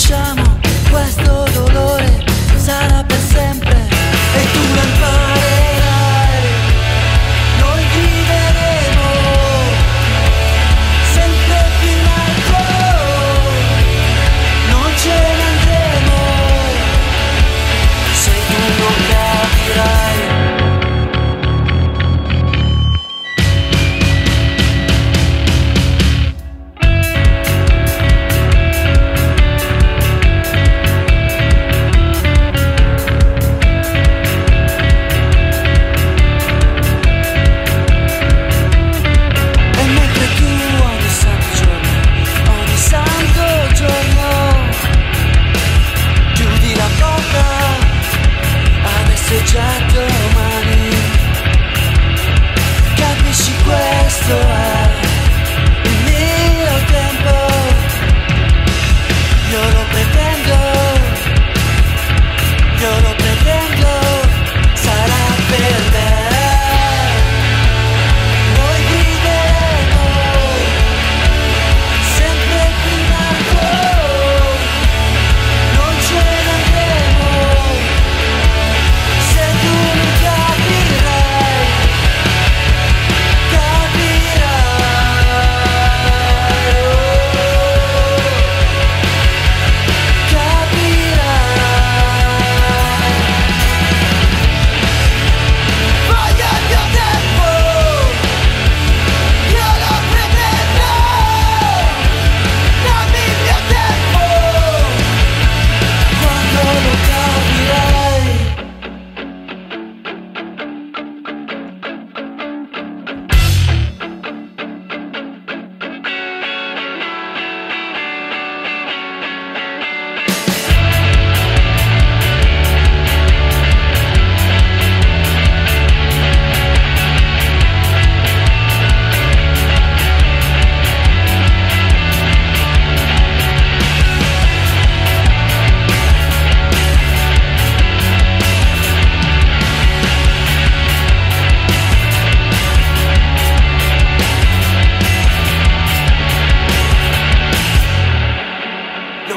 什么？message I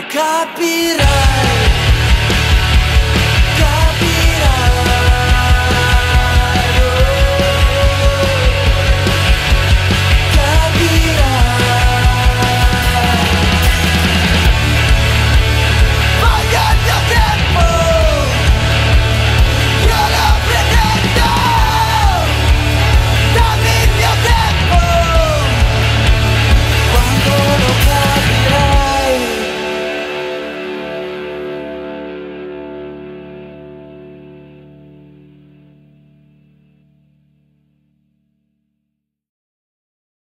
capirai.